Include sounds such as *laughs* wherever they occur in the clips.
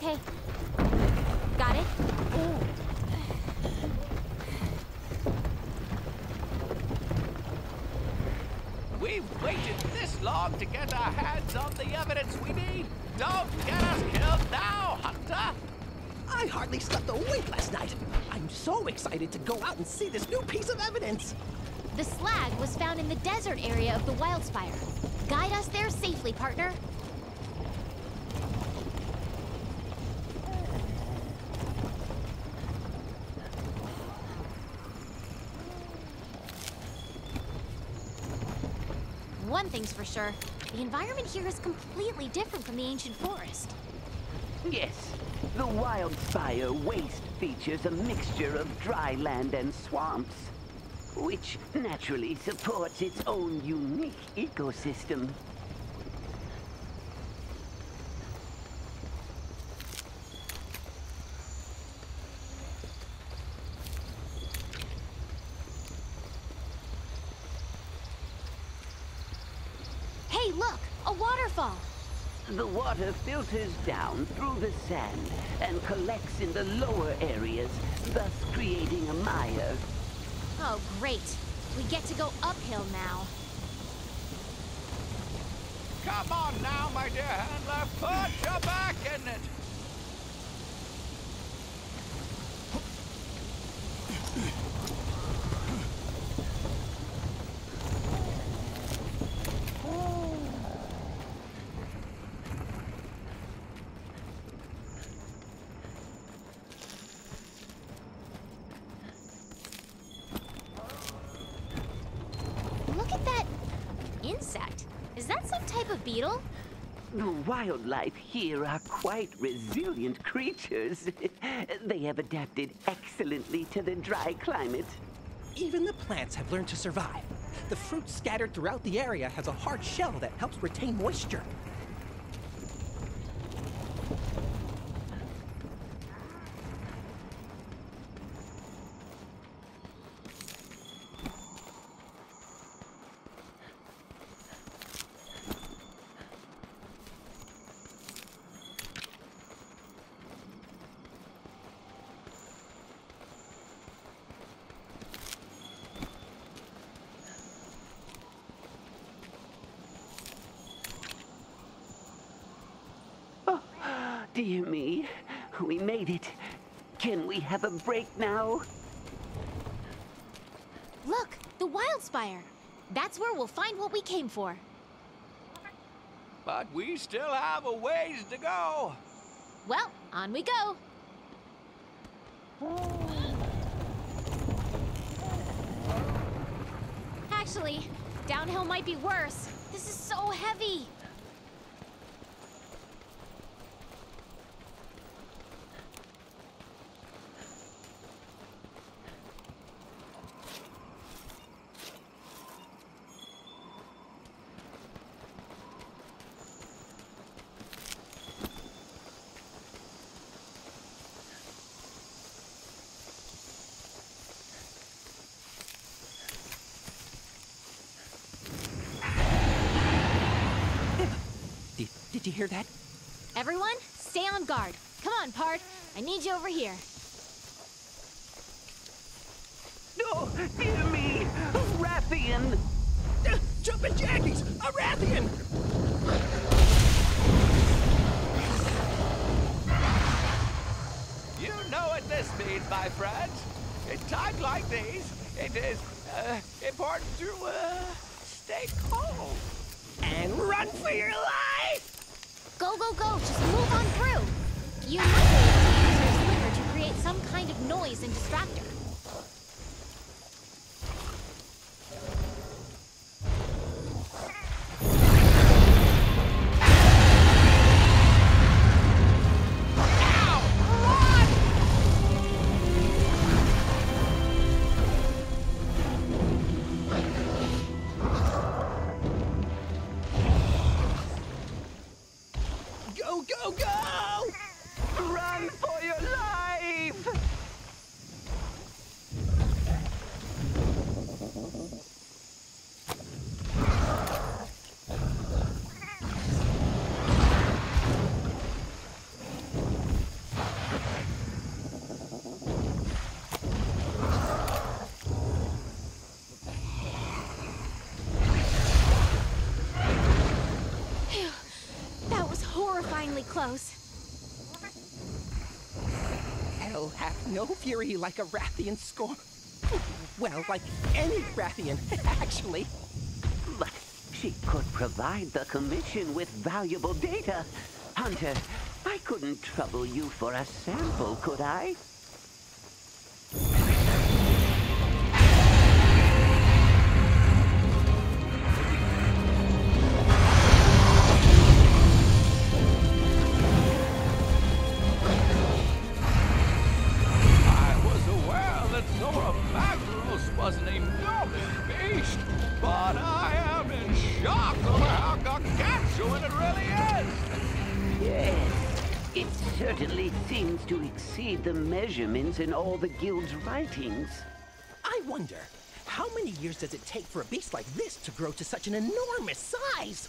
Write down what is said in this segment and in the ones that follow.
Okay. Got it? We've waited this long to get our hands on the evidence we need. Don't get us killed now, Hunter! I hardly slept a wink last night. I'm so excited to go out and see this new piece of evidence. The slag was found in the desert area of the Wildspire. Guide us there safely, partner. Thing's for sure, the environment here is completely different from the ancient forest. Yes, the Wildspire Waste features a mixture of dry land and swamps, which naturally supports its own unique ecosystem. Hey, look! A! The water filters down through the sand and collects in the lower areas, thus creating a mire. Oh, great. We get to go uphill now. Come on now, my dear handler, put your back in it! Look at that insect. Is that some type of beetle? The wildlife here are quite resilient creatures. *laughs* they have adapted excellently to the dry climate. Even the plants have learned to survive. The fruit scattered throughout the area has a hard shell that helps retain moisture. Dear me, we made it. Can we have a break now? Look, the Wildspire. That's where we'll find what we came for. But we still have a ways to go. Well, on we go. Actually, downhill might be worse. This is so heavy. Did, did you hear that? Everyone, stay on guard. Come on, Pard. I need you over here. No, dear me, Rathian! Uh, Jumpin' Jackies! A Rathian! You know what this means, my friends. In times like these, it is uh, important to uh, stay calm. And run for your life! Go, go, go. Just move on through. You might be able to use your slinger to create some kind of noise and distractor. Close. Hell hath no fury like a Rathian scorn. Well, like any Rathian, *laughs* actually. But she could provide the Commission with valuable data. Hunter, I couldn't trouble you for a sample, could I? Measurements in all the guild's writings. I wonder, how many years does it take for a beast like this to grow to such an enormous size?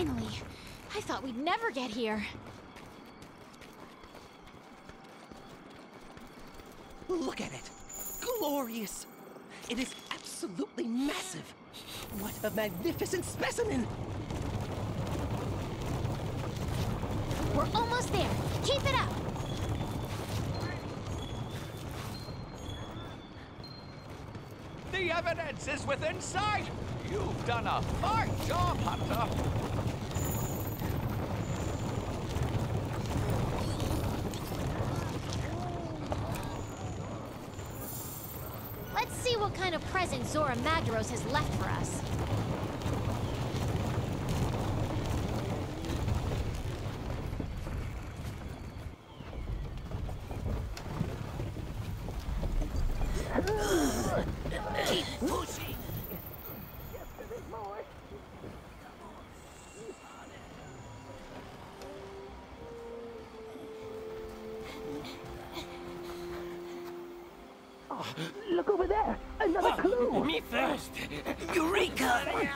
Finally. I thought we'd never get here. Look at it. Glorious. It is absolutely massive. What a magnificent specimen! We're almost there. Keep it up. The evidence is within sight. You've done a fine job, Hunter. Let's see what kind of present Zora Magdaros has left for us. Eureka!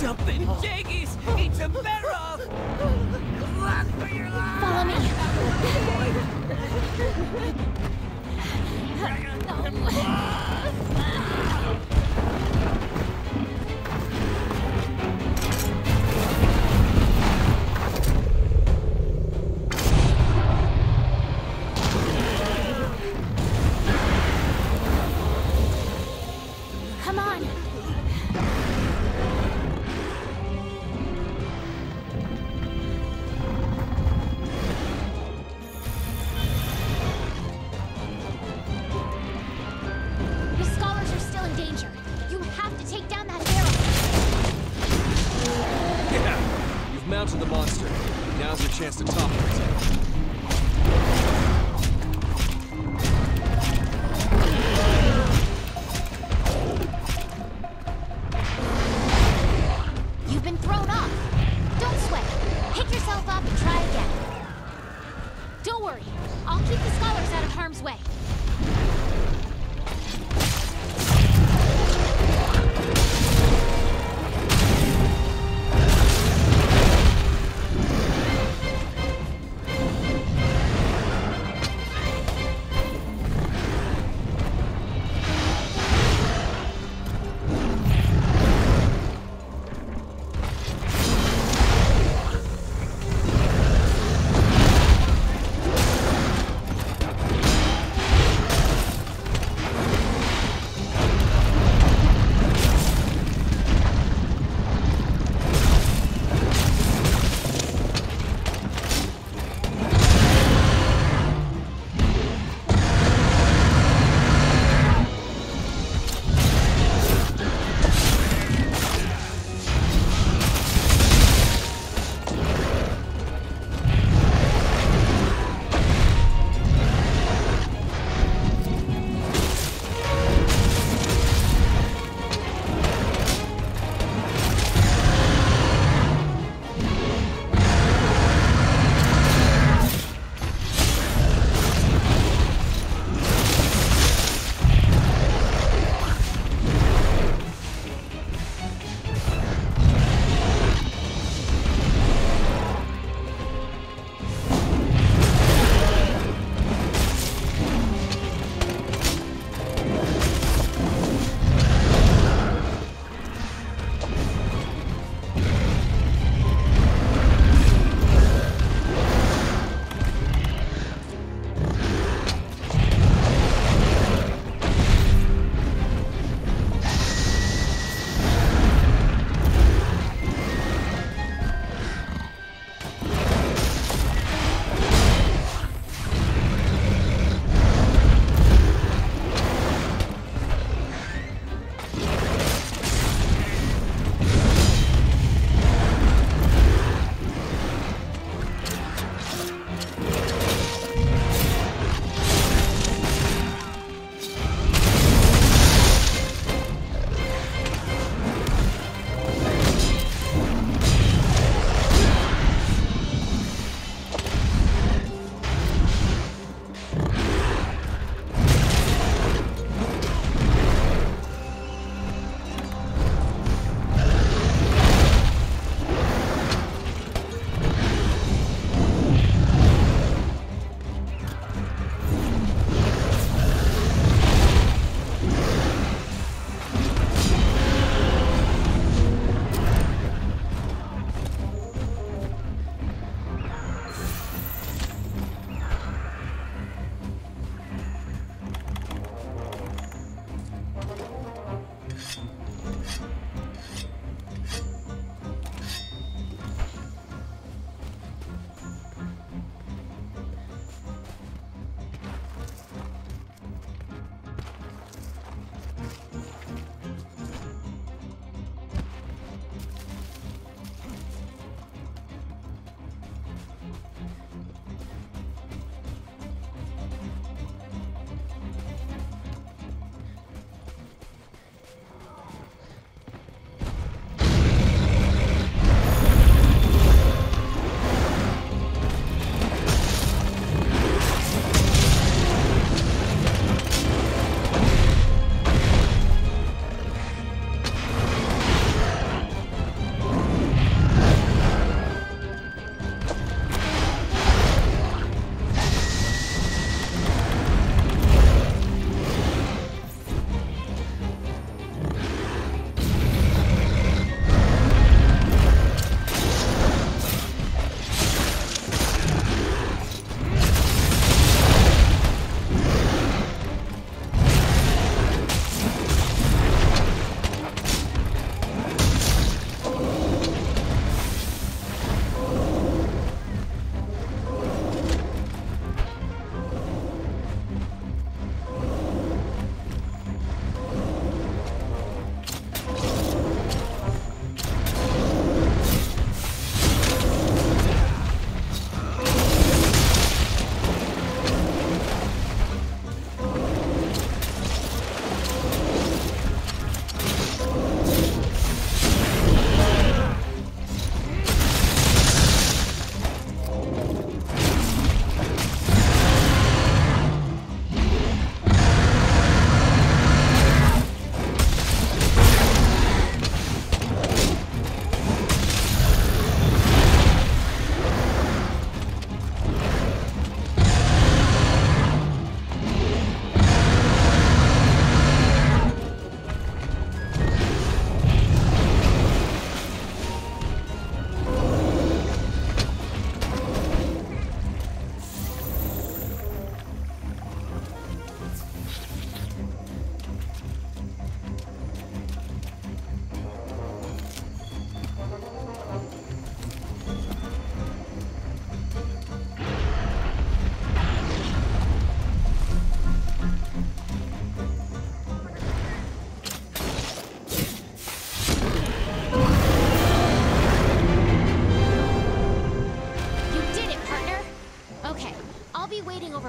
Jumping jaggies! Eat some Barroth! Run for your life! Follow me. *laughs* Come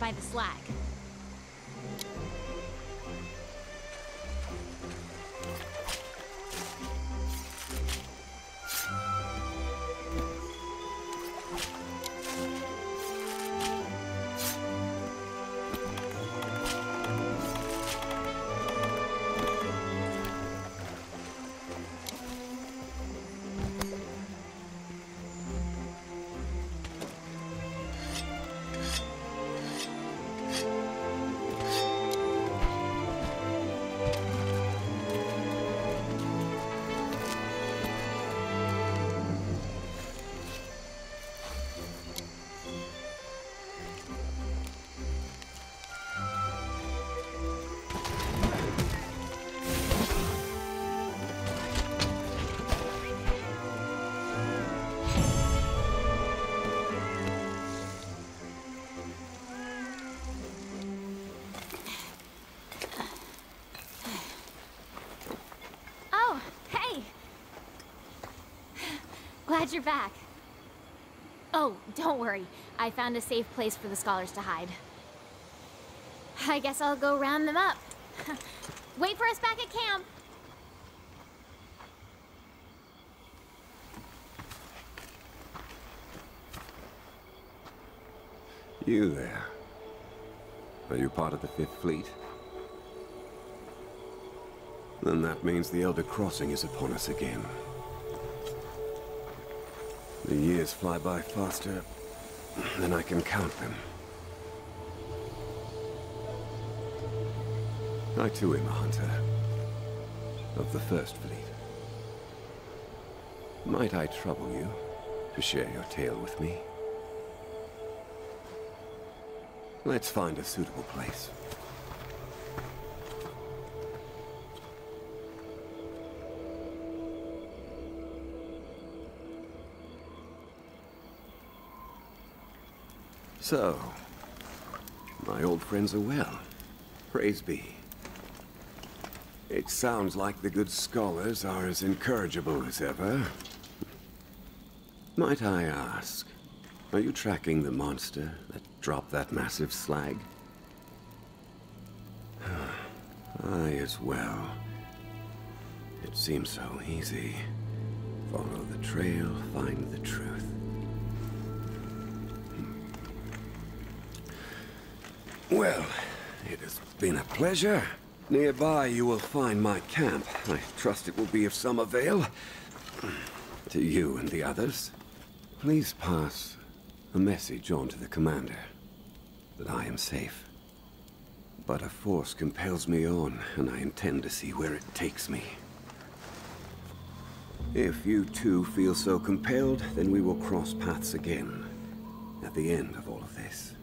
by the slag. Glad you're back. Oh, don't worry. I found a safe place for the scholars to hide. I guess I'll go round them up. *laughs* Wait for us back at camp. You there. Are you part of the Fifth Fleet? Then that means the Elder Crossing is upon us again. The years fly by faster than I can count them. I too am a hunter. Of the First Fleet. Might I trouble you to share your tale with me? Let's find a suitable place. So, my old friends are well. Praise be. It sounds like the good scholars are as incorrigible as ever. Might I ask, are you tracking the monster that dropped that massive slag? *sighs* I as well. It seems so easy. Follow the trail, find the truth. Well, it has been a pleasure. Nearby you will find my camp. I trust it will be of some avail. To you and the others. Please pass a message on to the commander. That I am safe. But a force compels me on, and I intend to see where it takes me. If you too feel so compelled, then we will cross paths again. At the end of all of this.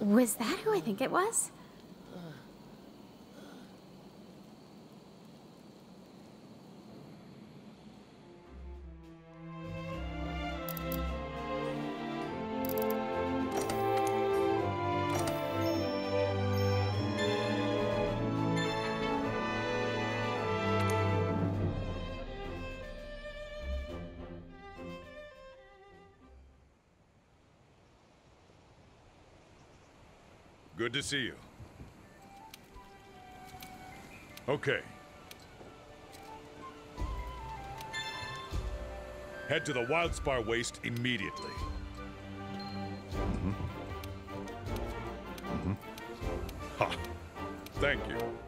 Was that who I think it was? Good to see you. Okay. Head to the Wildspire Waste immediately. Mm -hmm. Mm -hmm. Ha. Thank you.